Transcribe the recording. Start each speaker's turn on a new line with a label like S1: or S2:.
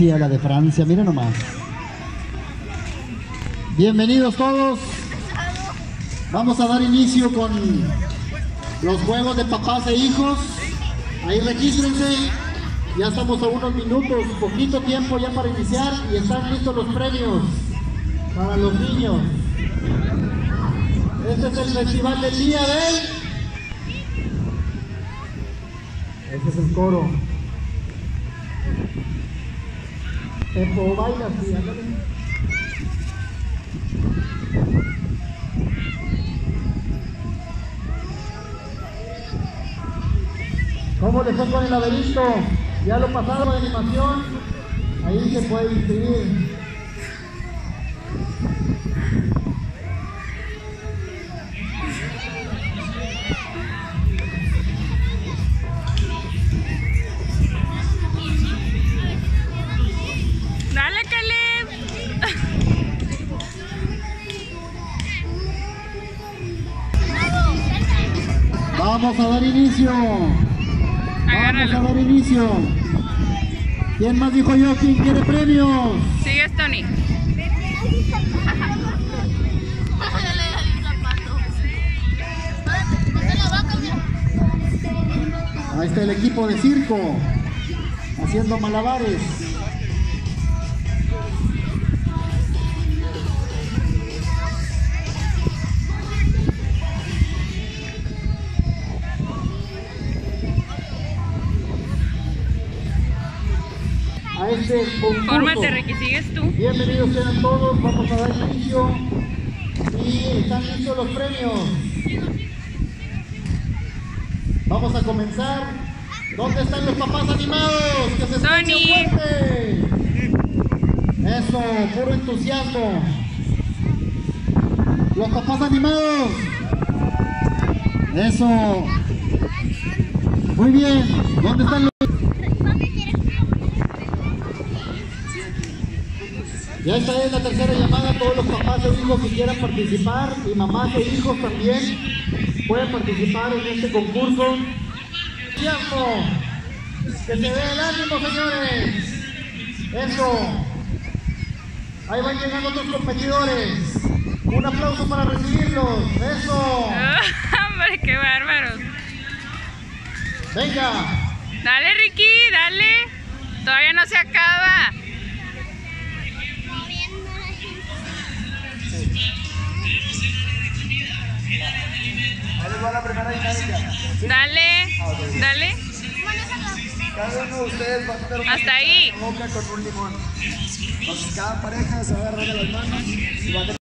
S1: La de Francia, miren nomás. Bienvenidos todos. Vamos a dar inicio con los juegos de papás e hijos. Ahí regístrense. Ya estamos a unos minutos, poquito tiempo ya para iniciar y están listos los premios para los niños. Este es el festival del día de... Este es el coro. Epo, baila así, ándale. ¿Cómo les fue con el laberinto? Ya lo pasaron de animación. Ahí se puede inscribir. Vamos a dar inicio. Vamos a dar inicio. ¿Quién más dijo yo? ¿Quién quiere premios?
S2: Sigues, Tony.
S1: Ahí está el equipo de circo haciendo malabares. Este concurso.
S2: Fórmate, Ricky. Sigues tú.
S1: Bienvenidos sean todos, vamos a dar inicio y están listos los premios. Vamos a comenzar. ¿Dónde están los papás animados? Que se
S2: Tony.
S1: fuerte. Eso, puro entusiasmo. Los papás animados. Eso. Muy bien. ¿Dónde están los Ya esta es la tercera llamada, todos los papás e hijos que quieran participar y mamás e hijos también pueden participar en este concurso. ¡Tiempo! ¡Que se vea el ánimo, señores! ¡Eso! Ahí van llegando otros competidores. Un aplauso para recibirlos. ¡Eso!
S2: Hombre, qué bárbaros.
S1: ¡Venga!
S2: Dale, Ricky, dale. Todavía no se acaba.
S3: Ahí les va la primera dinámica.
S2: Dale, dale.
S3: Cada uno de ustedes va a tener una
S2: ahí.
S3: boca con un limón. Entonces cada pareja se va a agarrar de las manos y va a